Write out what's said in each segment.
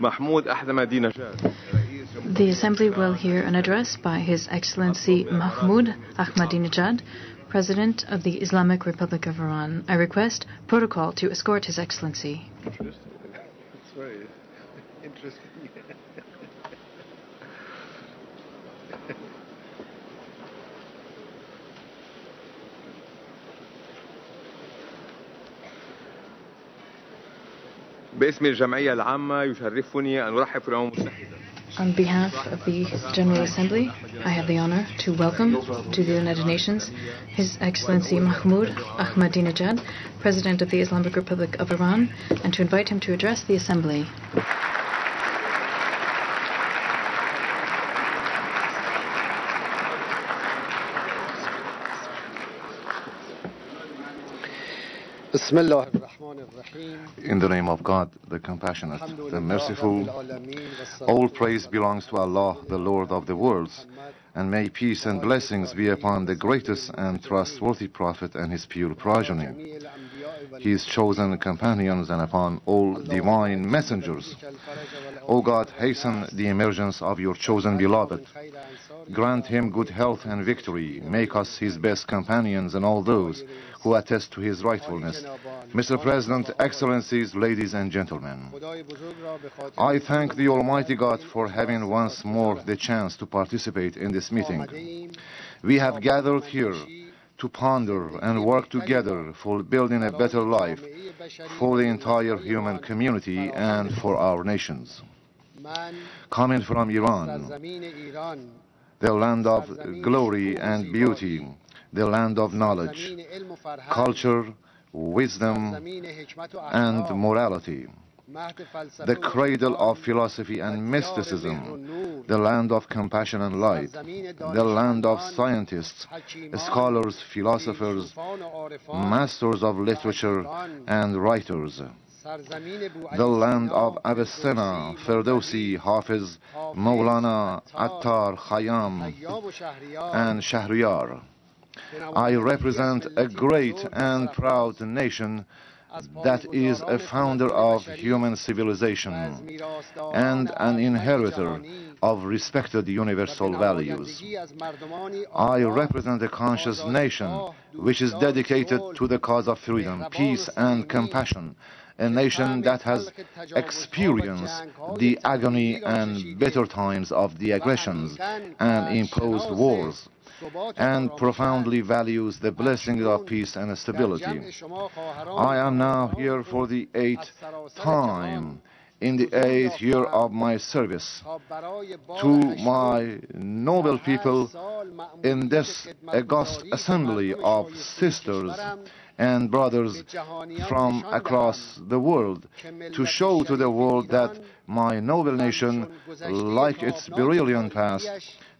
Mahmoud Ahmadinejad. The assembly will hear an address by His Excellency Mahmoud Ahmadinejad, President of the Islamic Republic of Iran. I request protocol to escort His Excellency. Interesting. That's very interesting. باسم الجمعية العامة يشرفني أن أرحب في الأمم المتحدة On behalf of the General Assembly, I have the honor to welcome to the United Nations His Excellency Mahmoud Ahmadinejad, President of the Islamic Republic of Iran, and to invite him to address the Assembly. In the name of God, the compassionate, the merciful, all praise belongs to Allah, the Lord of the worlds, and may peace and blessings be upon the greatest and trustworthy Prophet and his pure progeny, his chosen companions, and upon all divine messengers. O God, hasten the emergence of your chosen beloved. Grant him good health and victory. Make us his best companions and all those who attest to his rightfulness. Mr. President, Excellencies, ladies and gentlemen, I thank the Almighty God for having once more the chance to participate in this meeting. We have gathered here to ponder and work together for building a better life for the entire human community and for our nations. Coming from Iran, the land of glory and beauty, the land of knowledge, culture, wisdom, and morality, the cradle of philosophy and mysticism, the land of compassion and light, the land of scientists, scholars, philosophers, masters of literature, and writers. the land of Avicenna, Ferdowsi, Hafiz, Maulana, Attar, Khayyam, and Shahriyar. I represent a great and proud nation that is a founder of human civilization and an inheritor of respected universal values. I represent a conscious nation which is dedicated to the cause of freedom, peace and compassion, a nation that has experienced the agony and bitter times of the aggressions and imposed wars and profoundly values the blessing of peace and stability. I am now here for the eighth time in the eighth year of my service to my noble people in this august assembly of sisters and brothers from across the world to show to the world that my noble nation, like its brilliant past,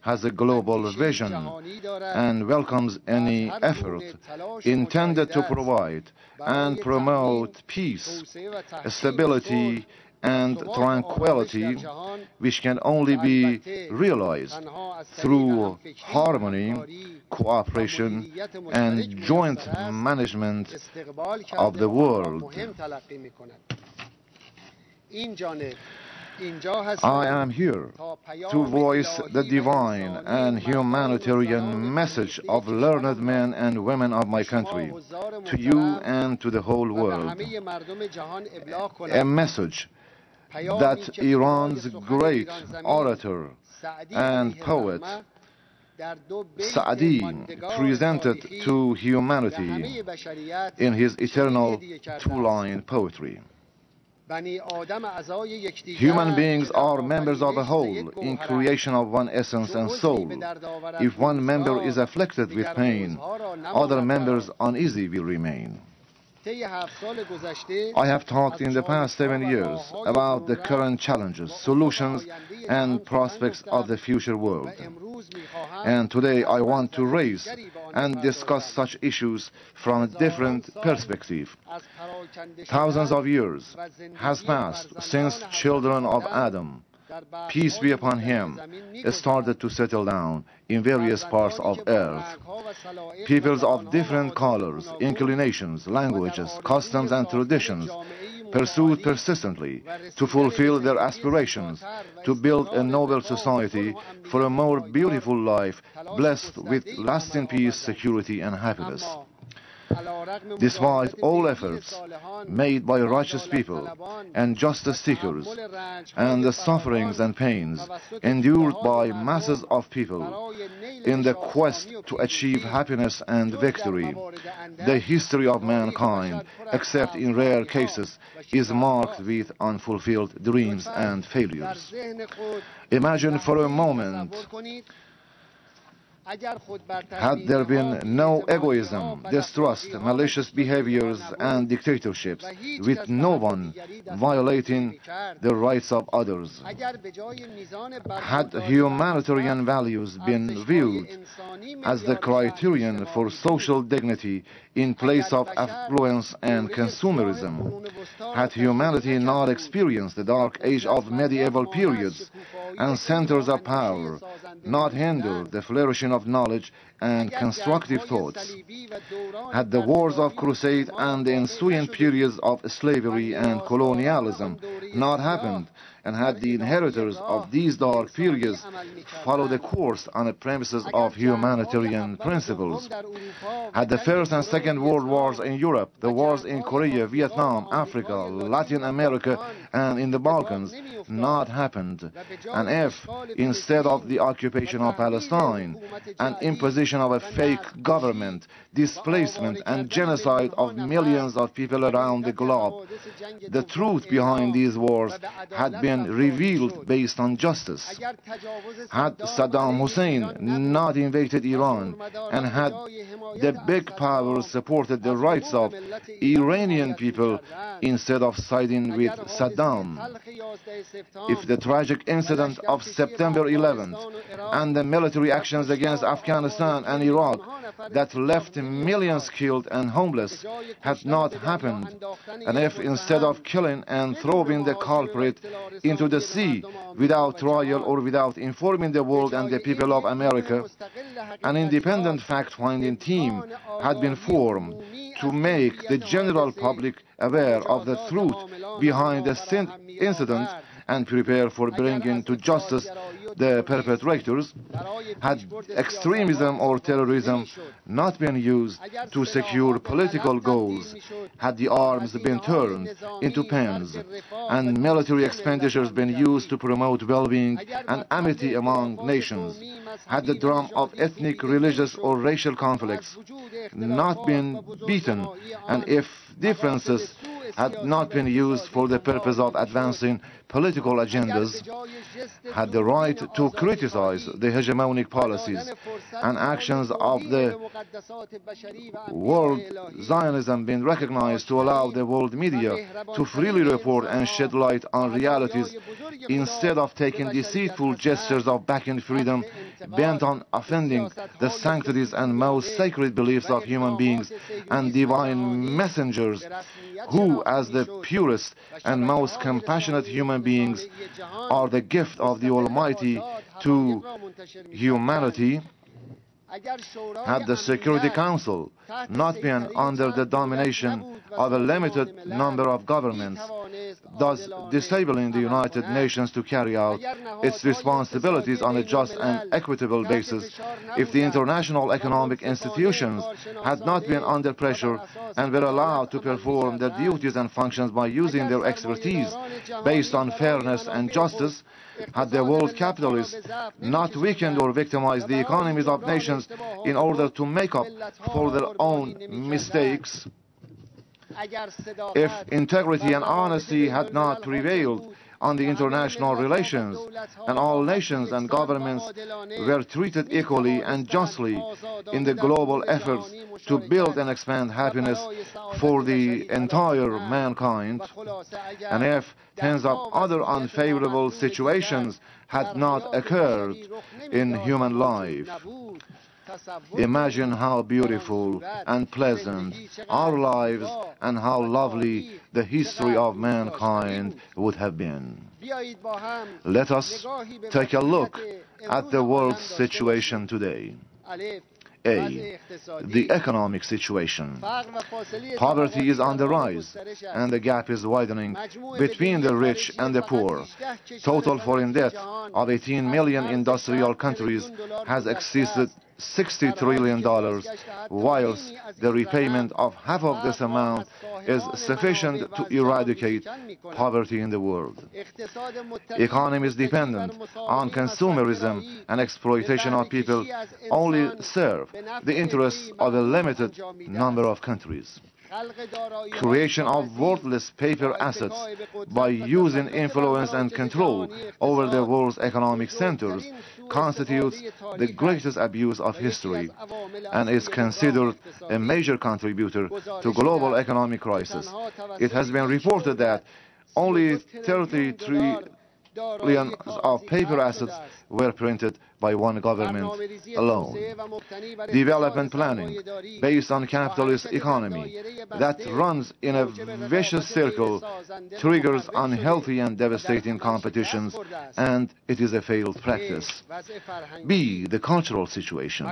has a global vision and welcomes any effort intended to provide and promote peace, stability, and tranquility, which can only be realized through harmony, cooperation, and joint management of the world. I am here to voice the divine and humanitarian message of learned men and women of my country to you and to the whole world. A message that Iran's great orator and poet Sa'di presented to humanity in his eternal two-line poetry. Human beings are members of a whole in creation of one essence and soul. If one member is afflicted with pain, other members uneasy will remain. I have talked in the past seven years about the current challenges, solutions, and prospects of the future world. And today I want to raise and discuss such issues from a different perspective. Thousands of years has passed since children of Adam peace be upon him, started to settle down in various parts of earth. Peoples of different colors, inclinations, languages, customs, and traditions pursued persistently to fulfill their aspirations, to build a noble society for a more beautiful life, blessed with lasting peace, security and happiness. Despite all efforts made by righteous people and justice seekers and the sufferings and pains endured by masses of people in the quest to achieve happiness and victory, the history of mankind, except in rare cases, is marked with unfulfilled dreams and failures. Imagine for a moment had there been no egoism, distrust, malicious behaviors and dictatorships, with no one violating the rights of others, had humanitarian values been viewed as the criterion for social dignity in place of affluence and consumerism, had humanity not experienced the dark age of medieval periods and centers of power, not hindered the flourishing of knowledge and constructive thoughts. Had the wars of crusade and the ensuing periods of slavery and colonialism not happened, and had the inheritors of these dark periods followed the course on the premises of humanitarian principles. Had the First and Second World Wars in Europe, the wars in Korea, Vietnam, Africa, Latin America, and in the Balkans not happened, and if, instead of the occupation of Palestine, and imposition of a fake government, displacement and genocide of millions of people around the globe, the truth behind these wars had been been revealed based on justice. Had Saddam Hussein not invaded Iran and had the big powers supported the rights of Iranian people instead of siding with Saddam, if the tragic incident of September 11th and the military actions against Afghanistan and Iraq that left millions killed and homeless had not happened, and if instead of killing and throwing the culprit into the sea without trial or without informing the world and the people of America, an independent fact-finding team had been formed to make the general public aware of the truth behind the incident and prepare for bringing to justice the perpetrators, had extremism or terrorism not been used to secure political goals, had the arms been turned into pens, and military expenditures been used to promote well-being and amity among nations, had the drum of ethnic, religious or racial conflicts not been beaten, and if differences had not been used for the purpose of advancing political agendas, had the right to criticize the hegemonic policies and actions of the world. Zionism been recognized to allow the world media to freely report and shed light on realities instead of taking deceitful gestures of backing freedom bent on offending the sanctities and most sacred beliefs of human beings and divine messengers who as the purest and most compassionate human beings are the gift of the Almighty to humanity had the Security Council not been under the domination of a limited number of governments, thus disabling the United Nations to carry out its responsibilities on a just and equitable basis, if the international economic institutions had not been under pressure and were allowed to perform their duties and functions by using their expertise based on fairness and justice, had the world capitalists not weakened or victimized the economies of nations in order to make up for their own mistakes, if integrity and honesty had not prevailed on the international relations, and all nations and governments were treated equally and justly in the global efforts to build and expand happiness for the entire mankind, and if tens of other unfavorable situations had not occurred in human life. Imagine how beautiful and pleasant our lives and how lovely the history of mankind would have been. Let us take a look at the world's situation today. A. The economic situation. Poverty is on the rise and the gap is widening between the rich and the poor. Total foreign debt of 18 million industrial countries has exceeded $60 trillion, whilst the repayment of half of this amount is sufficient to eradicate poverty in the world. Economies dependent on consumerism and exploitation of people only serve the interests of a limited number of countries creation of worthless paper assets by using influence and control over the world's economic centers constitutes the greatest abuse of history and is considered a major contributor to global economic crisis. It has been reported that only 33 trillion of paper assets were printed by one government alone. Development planning based on capitalist economy that runs in a vicious circle triggers unhealthy and devastating competitions and it is a failed practice. B. The cultural situation.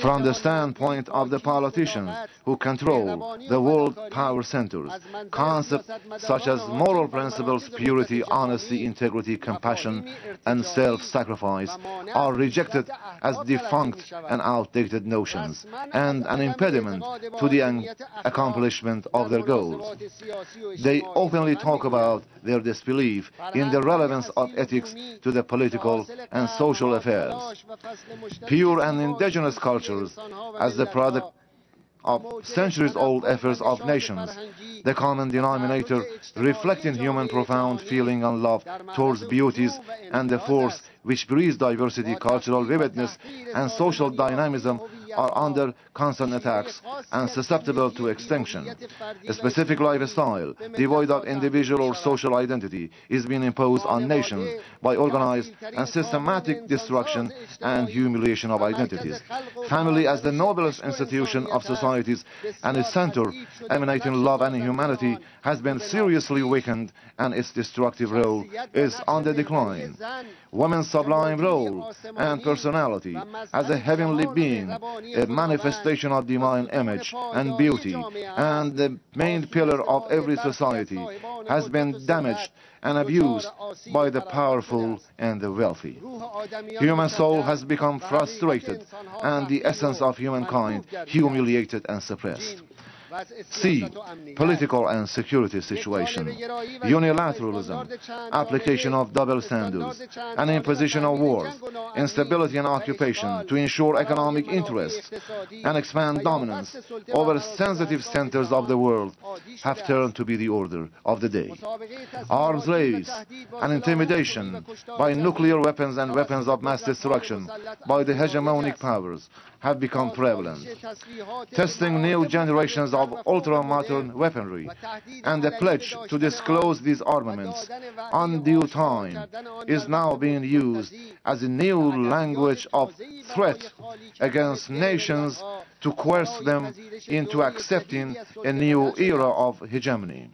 From the standpoint of the politicians who control the world power centers, concepts such as moral principles, purity, honesty, integrity, compassion, and self-sacrifice are rejected as defunct and outdated notions and an impediment to the accomplishment of their goals. They openly talk about their disbelief in the relevance of ethics to the political and social affairs. Pure and indigenous cultures as the product of centuries-old efforts of nations, the common denominator reflecting human profound feeling and love towards beauties and the force which breeds diversity, cultural vividness, and social dynamism are under constant attacks and susceptible to extinction. A specific lifestyle, devoid of individual or social identity, is being imposed on nations by organized and systematic destruction and humiliation of identities. Family as the noblest institution of societies and its center emanating love and humanity has been seriously weakened and its destructive role is on the decline. Women's sublime role and personality as a heavenly being, a manifestation of divine image and beauty, and the main pillar of every society, has been damaged and abused by the powerful and the wealthy. Human soul has become frustrated and the essence of humankind humiliated and suppressed. C. Political and security situation, unilateralism, application of double standards, and imposition of wars, instability and occupation to ensure economic interests and expand dominance over sensitive centers of the world have turned to be the order of the day. Arms race and intimidation by nuclear weapons and weapons of mass destruction by the hegemonic powers have become prevalent. Testing new generations of ultra-modern weaponry and the pledge to disclose these armaments on due time is now being used as a new language of threat against nations to coerce them into accepting a new era of hegemony.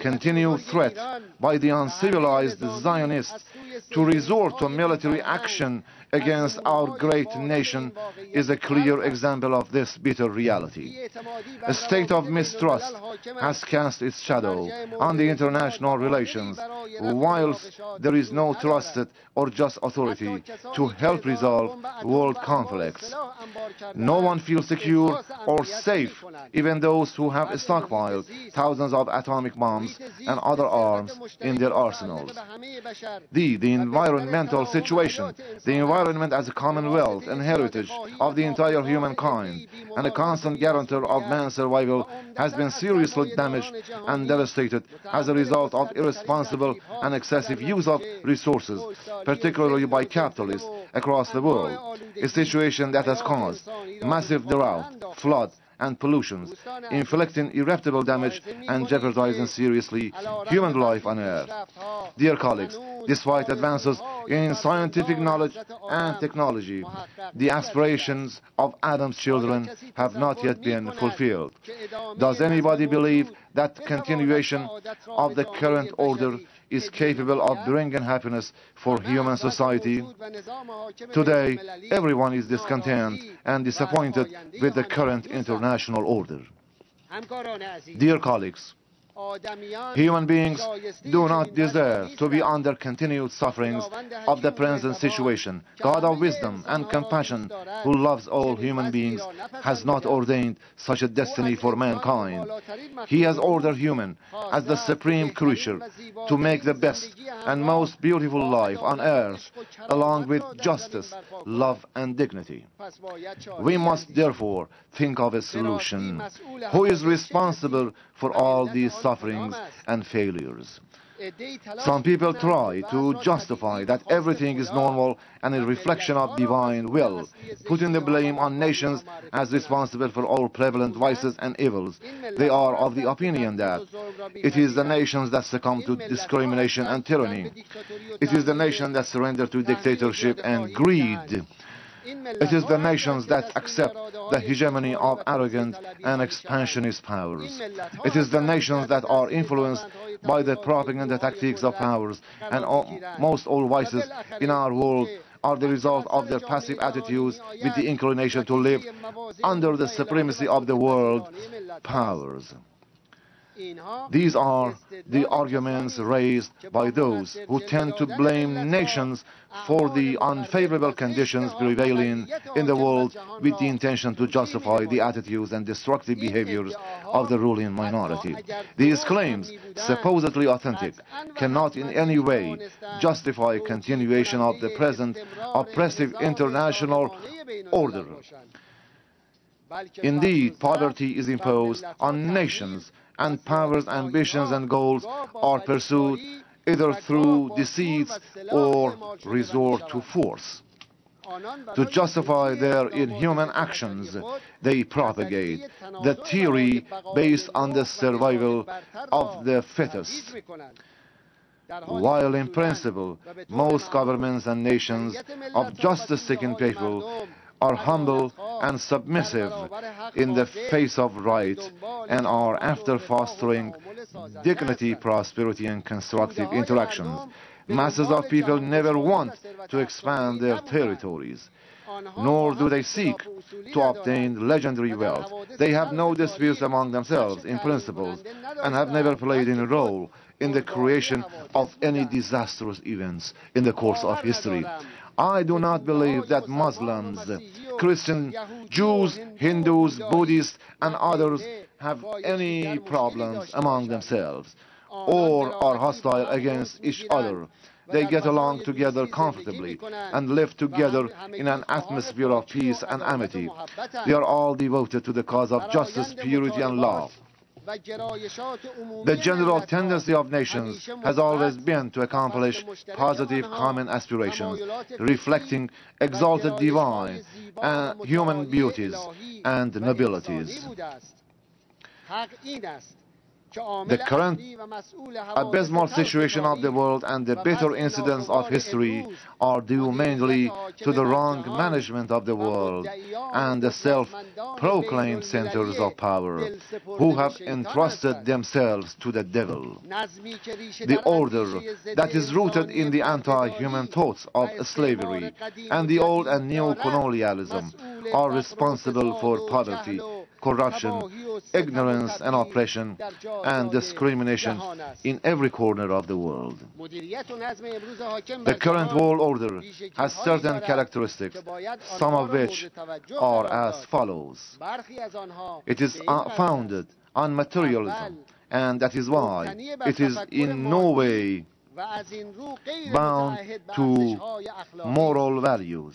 Continued threat by the uncivilized Zionists to resort to military action against our great nation is a clear example of this bitter reality. A state of mistrust has cast its shadow on the international relations, whilst there is no trusted or just authority to help resolve world conflicts. No one feels secure or safe, even those who have stockpiled thousands of atomic bombs and other arms in their arsenals. The, the environmental situation, the environment as a commonwealth and heritage of the entire humankind and a constant guarantor of man's survival has been seriously damaged and devastated as a result of irresponsible and excessive use of resources, particularly by capitalists across the world, a situation that has caused massive drought, flood, and pollutions, inflicting irreparable damage and jeopardizing seriously human life on Earth. Dear colleagues, despite advances in scientific knowledge and technology, the aspirations of Adam's children have not yet been fulfilled. Does anybody believe that continuation of the current order is capable of bringing happiness for human society. Today, everyone is discontent and disappointed with the current international order. Dear colleagues, Human beings do not deserve to be under continued sufferings of the present situation. God of wisdom and compassion, who loves all human beings, has not ordained such a destiny for mankind. He has ordered human, as the supreme creature, to make the best and most beautiful life on earth, along with justice, love and dignity. We must therefore think of a solution. Who is responsible for all these sufferings and failures? Some people try to justify that everything is normal and a reflection of divine will, putting the blame on nations as responsible for all prevalent vices and evils. They are of the opinion that it is the nations that succumb to discrimination and tyranny. It is the nation that surrender to dictatorship and greed. It is the nations that accept the hegemony of arrogant and expansionist powers. It is the nations that are influenced by the propaganda tactics of powers, and all, most all vices in our world are the result of their passive attitudes with the inclination to live under the supremacy of the world powers. These are the arguments raised by those who tend to blame nations for the unfavorable conditions prevailing in the world with the intention to justify the attitudes and destructive behaviors of the ruling minority. These claims, supposedly authentic, cannot in any way justify continuation of the present oppressive international order. Indeed, poverty is imposed on nations and powers, ambitions and goals are pursued either through deceits or resort to force. To justify their inhuman actions, they propagate the theory based on the survival of the fittest. While in principle, most governments and nations of justice-seeking people are humble and submissive in the face of right and are after fostering dignity, prosperity and constructive interactions. Masses of people never want to expand their territories nor do they seek to obtain legendary wealth. They have no disputes among themselves in principles and have never played any role in the creation of any disastrous events in the course of history. I do not believe that Muslims, Christians, Jews, Hindus, Buddhists and others have any problems among themselves or are hostile against each other. They get along together comfortably and live together in an atmosphere of peace and amity. They are all devoted to the cause of justice, purity and love. The general tendency of nations has always been to accomplish positive common aspirations, reflecting exalted divine and human beauties and nobilities. The current abysmal situation of the world and the bitter incidents of history are due mainly to the wrong management of the world and the self-proclaimed centers of power who have entrusted themselves to the devil. The order that is rooted in the anti-human thoughts of slavery and the old and new colonialism are responsible for poverty, corruption, ignorance and oppression and discrimination in every corner of the world. The current world order has certain characteristics, some of which are as follows. It is uh, founded on materialism, and that is why it is in no way bound to moral values.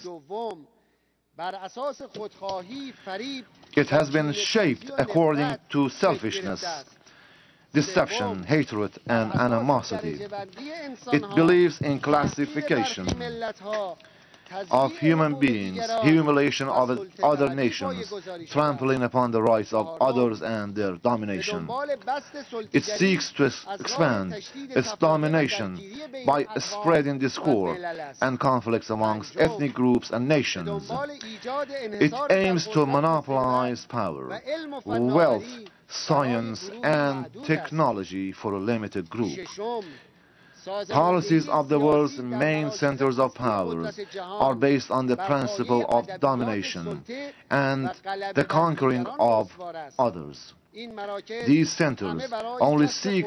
It has been shaped according to selfishness, deception, hatred and animosity. It believes in classification of human beings, humiliation of other nations, trampling upon the rights of others and their domination. It seeks to expand its domination by spreading discord and conflicts amongst ethnic groups and nations. It aims to monopolize power, wealth, science and technology for a limited group. Policies of the world's main centers of power are based on the principle of domination and the conquering of others. These centers only seek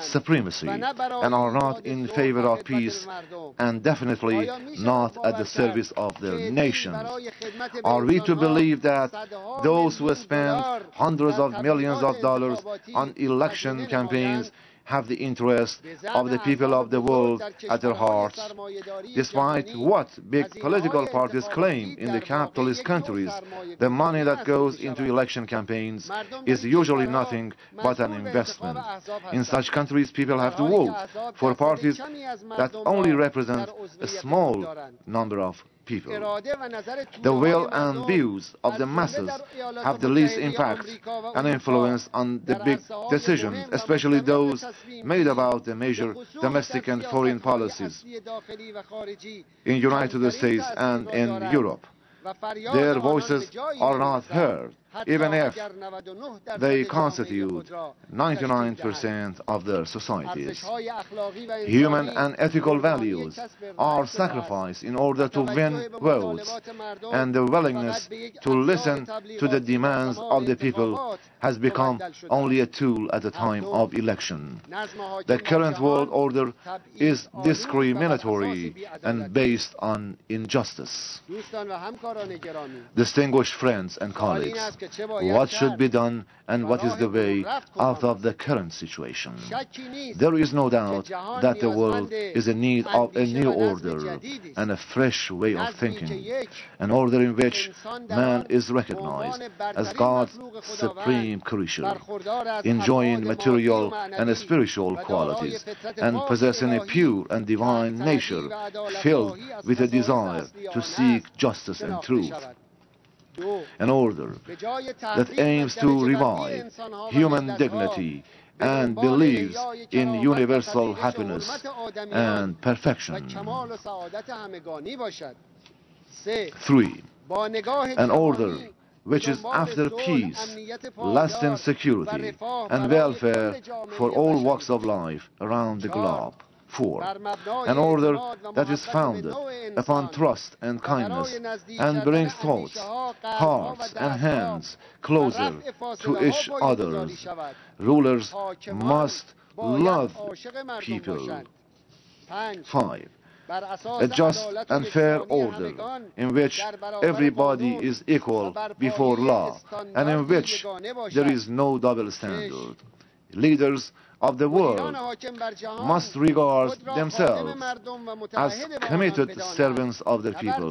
supremacy and are not in favor of peace and definitely not at the service of their nations. Are we to believe that those who spend hundreds of millions of dollars on election campaigns have the interest of the people of the world at their hearts. Despite what big political parties claim in the capitalist countries, the money that goes into election campaigns is usually nothing but an investment. In such countries, people have to vote for parties that only represent a small number of people. The will and views of the masses have the least impact and influence on the big decisions, especially those made about the major domestic and foreign policies in the United States and in Europe. Their voices are not heard even if they constitute 99% of their societies. Human and ethical values are sacrificed in order to win votes, and the willingness to listen to the demands of the people has become only a tool at the time of election. The current world order is discriminatory and based on injustice. Distinguished friends and colleagues, what should be done and what is the way out of the current situation. There is no doubt that the world is in need of a new order and a fresh way of thinking, an order in which man is recognized as God's supreme creature, enjoying material and spiritual qualities, and possessing a pure and divine nature filled with a desire to seek justice and truth an order that aims to revive human dignity and believes in universal happiness and perfection. Three, an order which is after peace, lasting security, and welfare for all walks of life around the globe. 4. An order that is founded upon trust and kindness and brings thoughts, hearts and hands closer to each other. Rulers must love people. 5 a just and fair order in which everybody is equal before law and in which there is no double standard. Leaders of the world must regard themselves as committed servants of the people,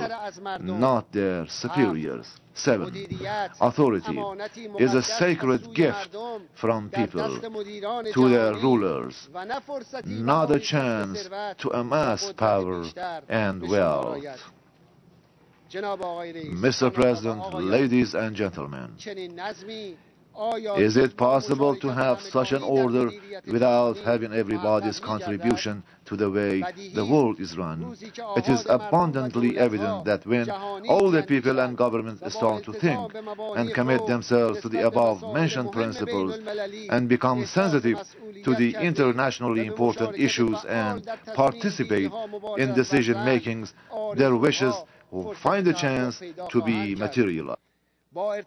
not their superiors. 7. Authority is a sacred gift from people to their rulers, not a chance to amass power and wealth. Mr. President, ladies and gentlemen, is it possible to have such an order without having everybody's contribution to the way the world is run? It is abundantly evident that when all the people and governments start to think and commit themselves to the above-mentioned principles and become sensitive to the internationally important issues and participate in decision-makings, their wishes will find a chance to be materialized. By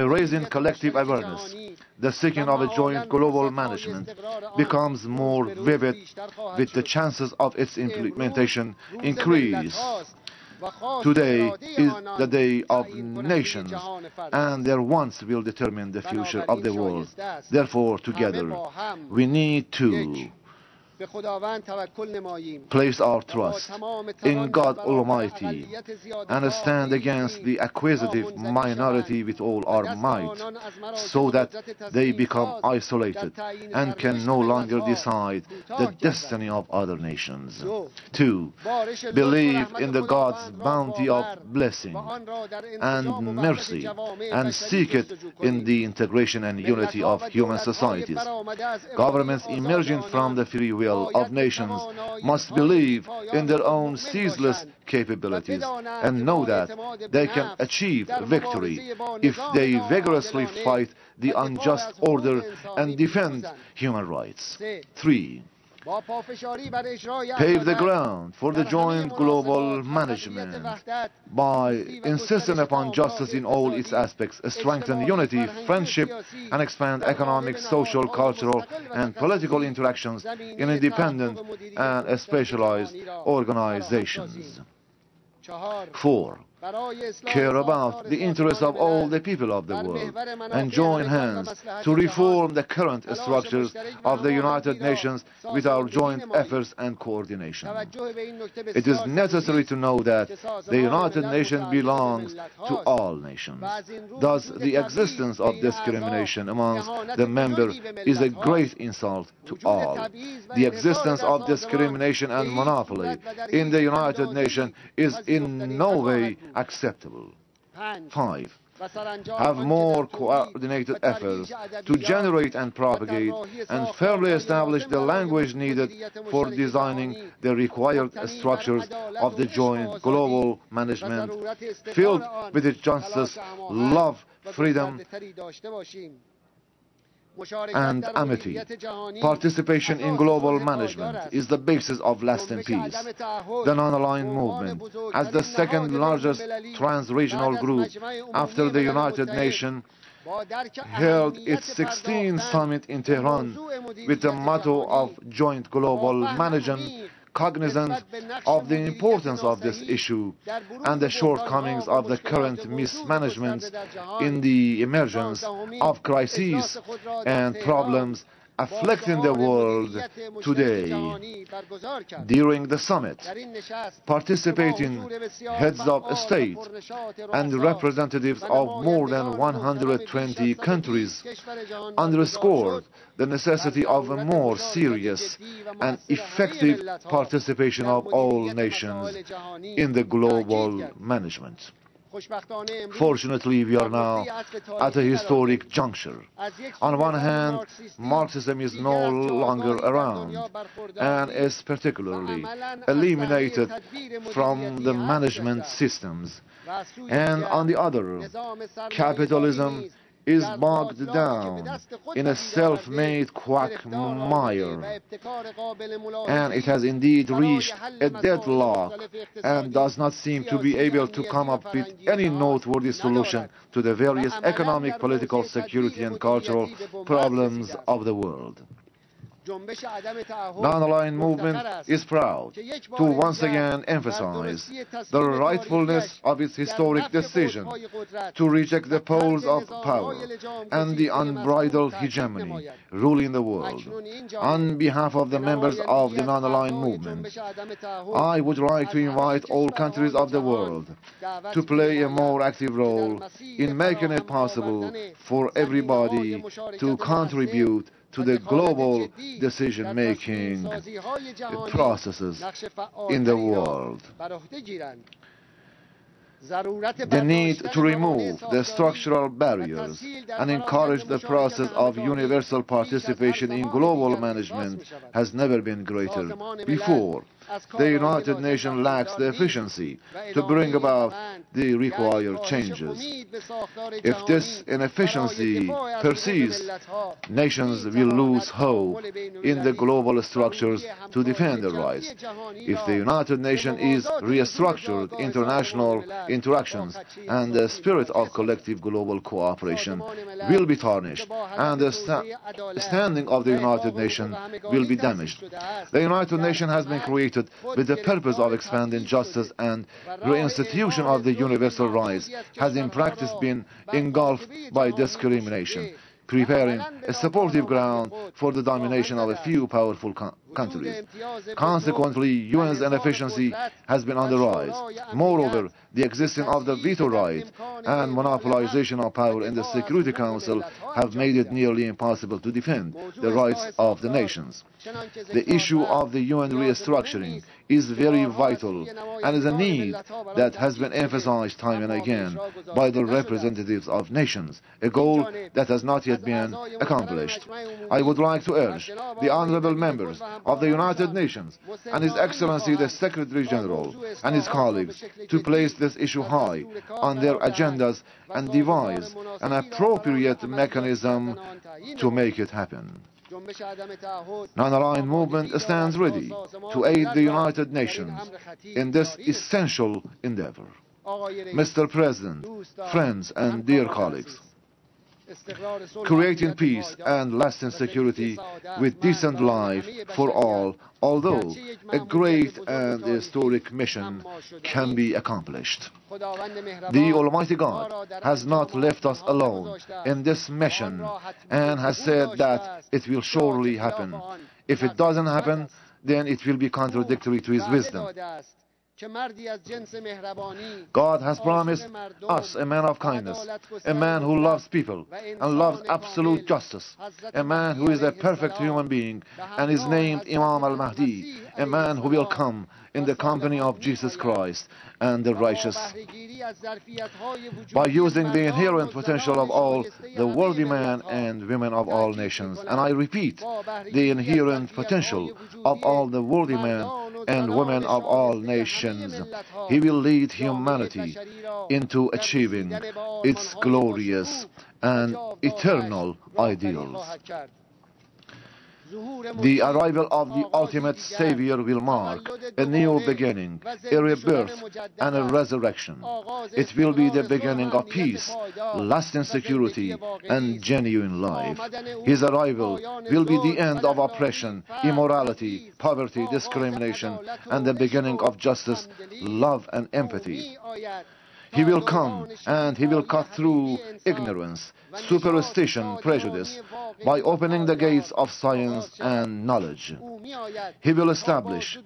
raising collective awareness, the seeking of a joint global management becomes more vivid with the chances of its implementation increase. Today is the day of nations, and their wants will determine the future of the world. Therefore, together, we need to place our trust in God Almighty and stand against the acquisitive minority with all our might so that they become isolated and can no longer decide the destiny of other nations. 2. Believe in the God's bounty of blessing and mercy and seek it in the integration and unity of human societies. Governments emerging from the free will will of nations must believe in their own ceaseless capabilities and know that they can achieve victory if they vigorously fight the unjust order and defend human rights. 3. Pave the ground for the joint global management by insisting upon justice in all its aspects, strengthen unity, friendship, and expand economic, social, cultural, and political interactions in independent and specialized organizations. 4 care about the interests of all the people of the world and join hands to reform the current structures of the United Nations with our joint efforts and coordination. It is necessary to know that the United Nations belongs to all nations. Thus, the existence of discrimination amongst the members is a great insult to all. The existence of discrimination and monopoly in the United Nations is in no way acceptable. 5. Have more coordinated efforts to generate and propagate and firmly establish the language needed for designing the required structures of the joint global management filled with justice, love, freedom, and amity. Participation in global management is the basis of lasting peace. The non-aligned movement, as the second largest trans-regional group after the United Nations, held its 16th summit in Tehran with the motto of joint global management cognizant of the importance of this issue and the shortcomings of the current mismanagement in the emergence of crises and problems afflicting the world today. During the summit, participating heads of state and representatives of more than 120 countries underscored the necessity of a more serious and effective participation of all nations in the global management. Fortunately, we are now at a historic juncture. On one hand, Marxism is no longer around and is particularly eliminated from the management systems. And on the other, capitalism is bogged down in a self-made quagmire. And it has indeed reached a deadlock and does not seem to be able to come up with any noteworthy solution to the various economic, political, security and cultural problems of the world. Non-aligned movement is proud to once again emphasize the rightfulness of its historic decision to reject the poles of power and the unbridled hegemony ruling the world. On behalf of the members of the non-aligned movement, I would like to invite all countries of the world to play a more active role in making it possible for everybody to contribute to the global decision-making processes in the world. The need to remove the structural barriers and encourage the process of universal participation in global management has never been greater before the United Nations lacks the efficiency to bring about the required changes. If this inefficiency persists, nations will lose hope in the global structures to defend their rights. If the United Nations is restructured, international interactions and the spirit of collective global cooperation will be tarnished and the sta standing of the United Nations will be damaged. The United Nations has been created with the purpose of expanding justice and reinstitution of the universal rights has in practice been engulfed by discrimination preparing a supportive ground for the domination of a few powerful countries. Consequently, UN's inefficiency has been on the rise. Moreover, the existence of the veto right and monopolization of power in the Security Council have made it nearly impossible to defend the rights of the nations. The issue of the UN restructuring is very vital and is a need that has been emphasized time and again by the representatives of nations, a goal that has not yet been accomplished. I would like to urge the honorable members of the United Nations and His Excellency the Secretary General and his colleagues to place this issue high on their agendas and devise an appropriate mechanism to make it happen. Non-aligned movement stands ready to aid the United Nations in this essential endeavor. Mr. President, friends and dear colleagues, creating peace and lasting security with decent life for all, although a great and historic mission can be accomplished. The Almighty God has not left us alone in this mission and has said that it will surely happen. If it doesn't happen, then it will be contradictory to His wisdom. God has promised us a man of kindness, a man who loves people and loves absolute justice, a man who is a perfect human being and is named Imam al-Mahdi, a man who will come in the company of Jesus Christ and the righteous. By using the inherent potential of all the worthy men and women of all nations, and I repeat, the inherent potential of all the worthy men and women of all nations, he will lead humanity into achieving its glorious and eternal ideals. The arrival of the ultimate Savior will mark a new beginning, a rebirth, and a resurrection. It will be the beginning of peace, lasting security, and genuine life. His arrival will be the end of oppression, immorality, poverty, discrimination, and the beginning of justice, love, and empathy. He will come and he will cut through ignorance, superstition, prejudice by opening the gates of science and knowledge. He will establish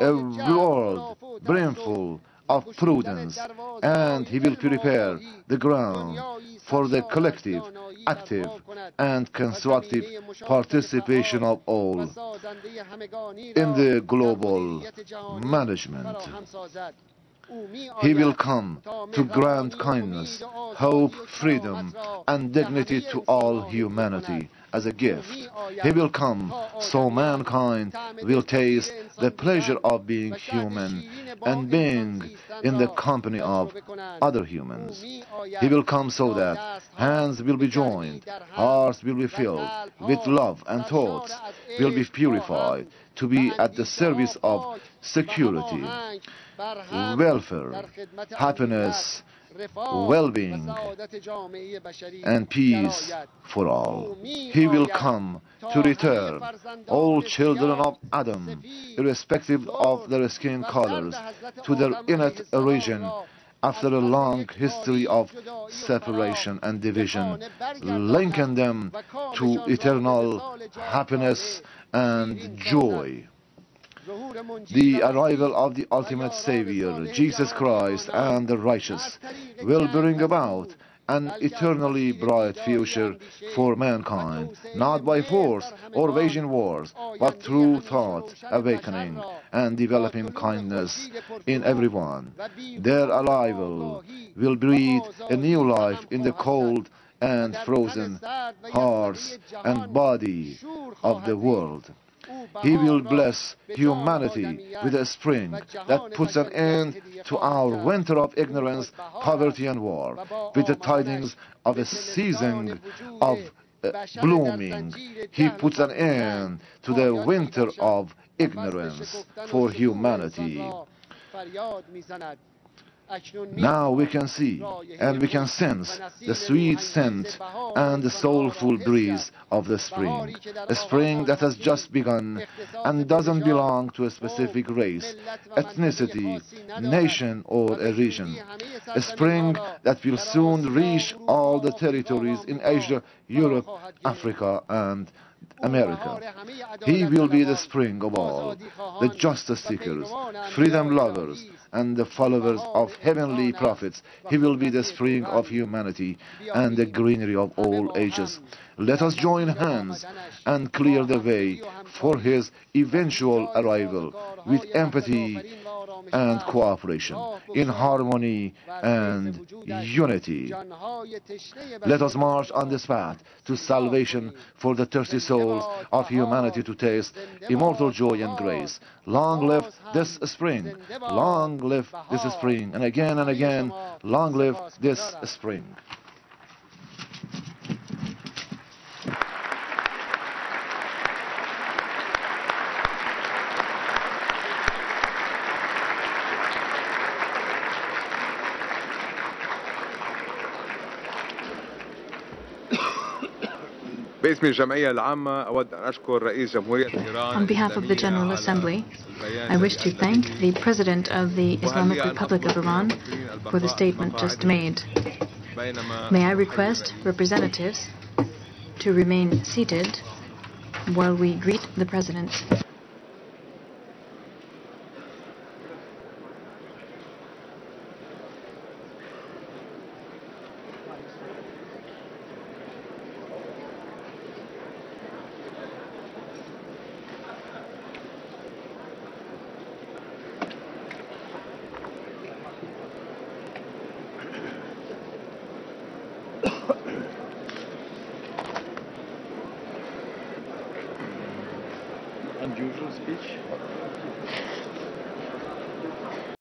a world brimful of prudence and he will prepare the ground for the collective, active and constructive participation of all in the global management. He will come to grant kindness, hope, freedom, and dignity to all humanity as a gift. He will come so mankind will taste the pleasure of being human and being in the company of other humans. He will come so that hands will be joined, hearts will be filled with love, and thoughts will be purified to be at the service of security, welfare, happiness, well-being and peace for all. He will come to return all children of Adam, irrespective of their skin colors, to their innate origin after a long history of separation and division, linking them to eternal happiness and joy. The arrival of the ultimate Savior, Jesus Christ, and the righteous will bring about an eternally bright future for mankind, not by force or waging wars, but through thought, awakening, and developing kindness in everyone. Their arrival will breathe a new life in the cold and frozen hearts and body of the world. He will bless humanity with a spring that puts an end to our winter of ignorance, poverty, and war, with the tidings of a season of uh, blooming. He puts an end to the winter of ignorance for humanity. Now we can see and we can sense the sweet scent and the soulful breeze of the spring. A spring that has just begun and doesn't belong to a specific race, ethnicity, nation or a region. A spring that will soon reach all the territories in Asia, Europe, Africa and America. He will be the spring of all, the justice seekers, freedom lovers, and the followers of heavenly prophets. He will be the spring of humanity and the greenery of all ages. Let us join hands and clear the way for his eventual arrival with empathy and cooperation, in harmony and unity. Let us march on this path to salvation for the thirsty souls of humanity to taste immortal joy and grace. Long live this spring, long live this spring, and again and again, long live this spring. On behalf of the General Assembly, I wish to thank the President of the Islamic Republic of Iran for the statement just made. May I request representatives to remain seated while we greet the President.